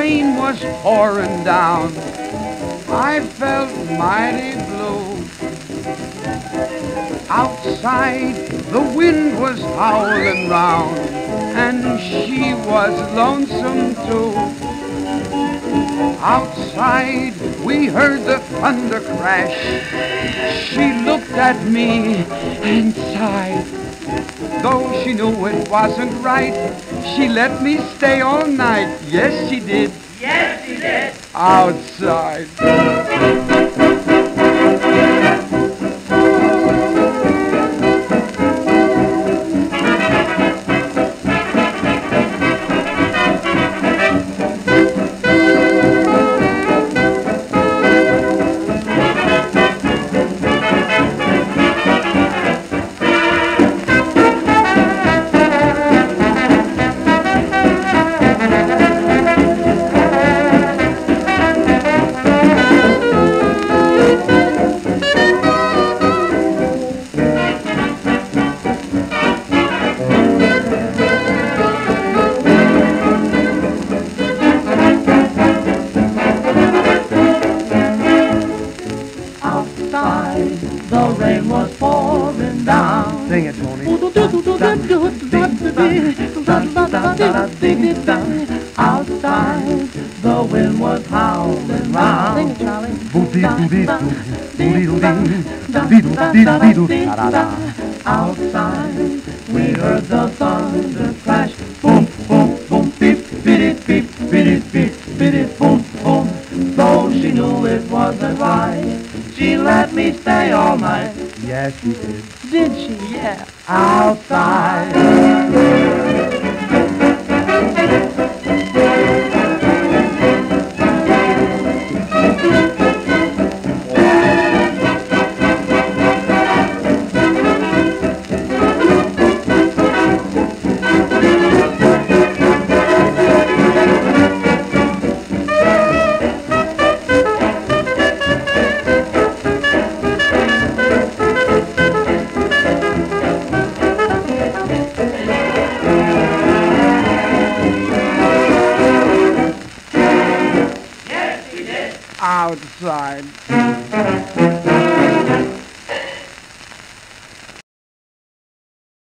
Rain was pouring down. I felt mighty blue. Outside, the wind was howling round, and she was lonesome too. Outside, we heard the thunder crash. She looked at me Though she knew it wasn't right, she let me stay all night. Yes, she did. Yes, she did. Outside, rain was pouring down. Sing it, Tony. Outside, the wind was howling round. Sing it, Charlie. Outside, we heard the thunder crash. Boom, boom, boom, beep, beep, beep, beep, beep, beep, boom, boom. Though she knew it wasn't right, she let me stay all night. Yes, she did. Did she? Yeah. Outside. Outside.